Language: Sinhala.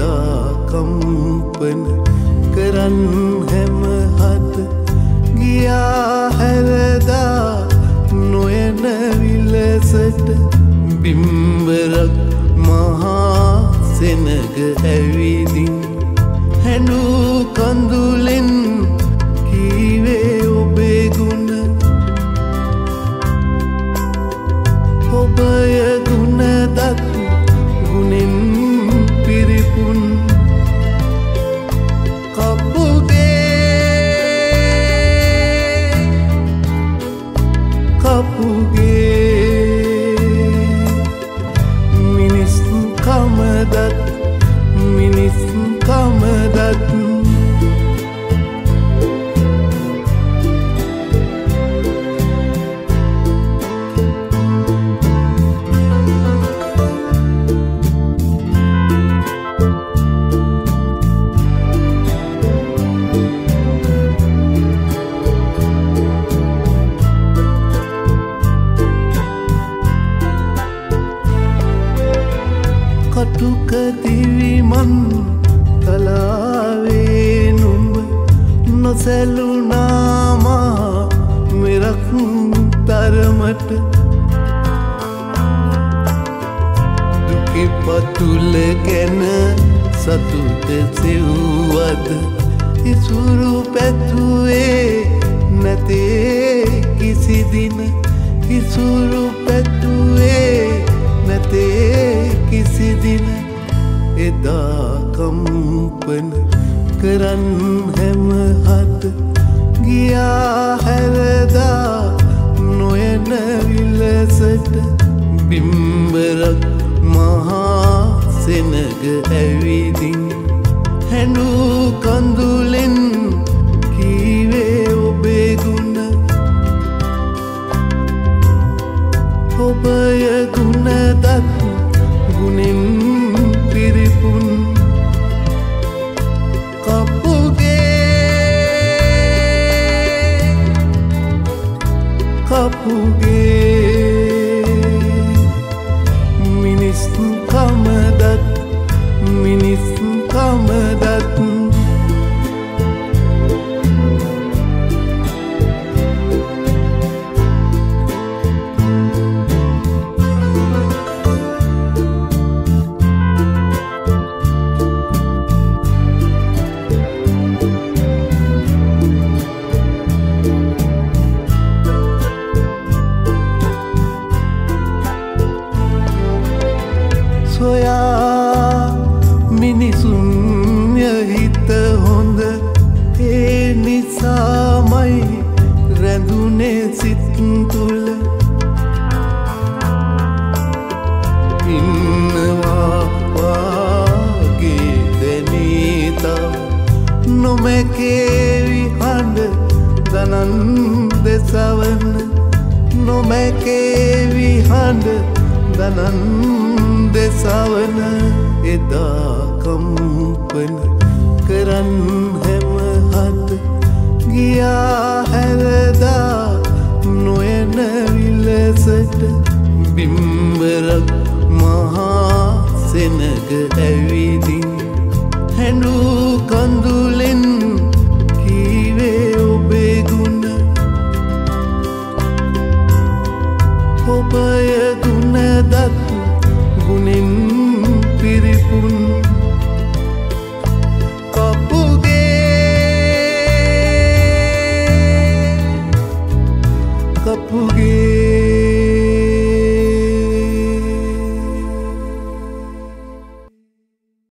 එදා කම්පන කරන් හැම හත ගියා හැරදා නොයන විලසට බිම්බරක් මහා සෙනග ඇවිදින් හැඩු කඳුලෙ කටුක දිවිමන් කලාවේ නුඹ නොසැලුනාමා මෙරක් තරමට දුකි පතුල ගැන සතුට සෙව්වද? ඉසුරු පැතුවේ නැතේ කිසිදින ඉසුරු පැතුවේ නැතේ කිසිදින එදා කම්පන කරන් හැම හත ගියා හැරදා නොයන විලසට බිම්බරක් මහා සෙනග ඇවිදින් හැඩූ කඳුලෙන් කීවේ ඔබේ ගුණ ඔබය ගුණදත් ගුණෙන් පිරිපුන්. jugué. සොයා මිනිසුන් හිත හොඳ ඒ නිසාමයි රැඳුනේ සිත් තුළ. ඉන්නවා වාගේ දැනීතා නොමැකේවි හඬ දනන් දෙසවන්න නොමැකේවි හඬ දනන් දෙසවන එදා කම්පන කරන් හැම හත ගියා හැරදා නොයන විලසට බිම්බරක් මහා සෙනග ඇවිදින් හැඩූ කඳුලෙන් ಕಪ್ಪುಗೆ